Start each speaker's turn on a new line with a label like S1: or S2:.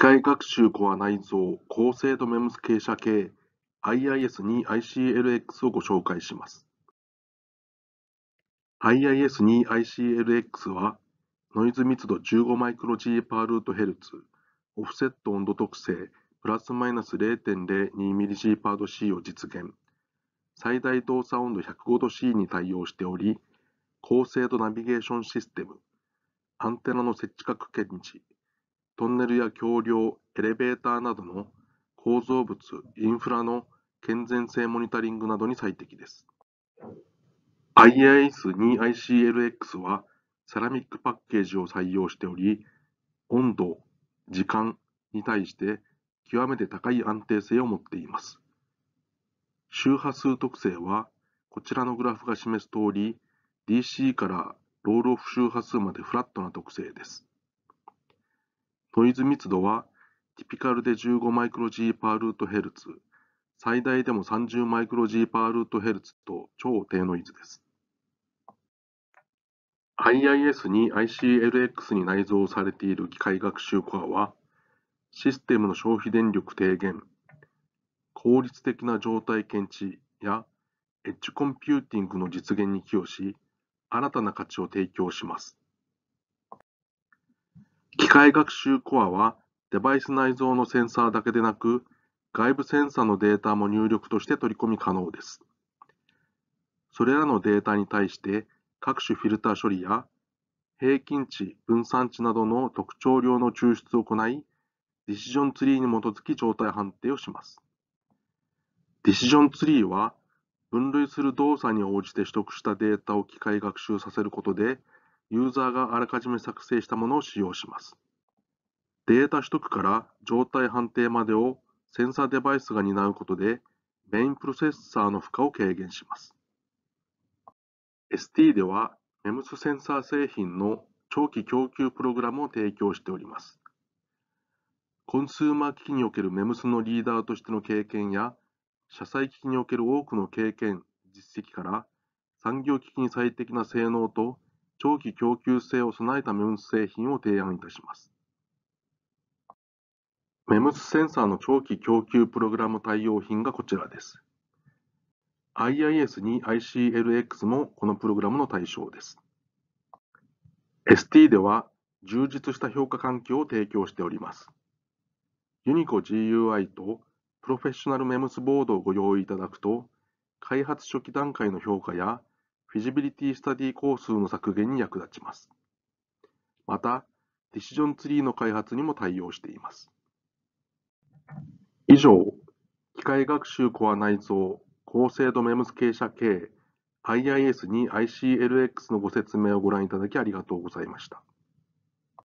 S1: 械学習コア内蔵高精度メムス傾斜系 IIS2ICLX をご紹介します。IIS2ICLX はノイズ密度15マイクロ G パールートヘルツ、オフセット温度特性プラスマイナス0.02ミリ G パード C を実現。最大動作温度105度 C に対応しており、高精度ナビゲーションシステム、アンテナの設置角検知、トンネルや橋梁、エレベーターなどの構造物、インフラの健全性モニタリングなどに最適です。IIS2ICLX はセラミックパッケージを採用しており、温度、時間に対して極めて高い安定性を持っています。周波数特性は、こちらのグラフが示す通り、DC からロールオフ周波数までフラットな特性です。ノイズ密度は、ティピカルで15マイクロ G パールートヘルツ、最大でも30マイクロ G パールートヘルツと超低ノイズです。IIS に ICLX に内蔵されている機械学習コアは、システムの消費電力低減、効率的な状態検知やエッジコンピューティングの実現に寄与し、新たな価値を提供します。機械学習コアは、デバイス内蔵のセンサーだけでなく、外部センサーのデータも入力として取り込み可能です。それらのデータに対して各種フィルター処理や平均値、分散値などの特徴量の抽出を行い、 decision tree に基づき状態判定をします。ディシジョンツリーは分類する動作に応じて取得したデータを機械学習させることで、ユーザーがあらかじめ作成したものを使用します。データ取得から状態判定までをセンサーデバイスが担うことで、メインプロセッサーの負荷を軽減します。ST では MEMS センサー製品の長期供給プログラムを提供しております。コンスーマー機器における MEMS のリーダーとしての経験や、車載機器における多くの経験、実績から、産業機器に最適な性能と長期供給性を備えた MEMS 製品を提案いたします。MEMS センサーの長期供給プログラム対応品がこちらです。IIS に ICLX もこのプログラムの対象です。ST では充実した評価環境を提供しております。 Unico GUI とプロフェッショナル MEMS ボードをご用意いただくと、開発初期段階の評価や feasibility study 工数の削減に役立ちます。また、 decision tree の開発にも対応しています。以上、機械学習コア内蔵高精度 MEMS 傾斜計 IIS2ICLX のご説明をご覧いただきありがとうございました。